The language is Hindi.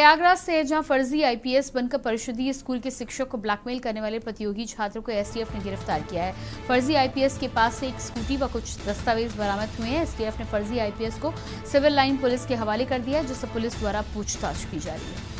प्रयागराज से जहाँ फर्जी आईपीएस बनकर परिषदीय स्कूल के शिक्षक को ब्लैकमेल करने वाले प्रतियोगी छात्र को एसटीएफ ने गिरफ़्तार किया है। फर्जी आईपीएस के पास से एक स्कूटी व कुछ दस्तावेज़ बरामद हुए हैं। एसटीएफ ने फर्जी आईपीएस को सिविल लाइन पुलिस के हवाले कर दिया, जिससे पुलिस द्वारा पूछताछ की जा रही है।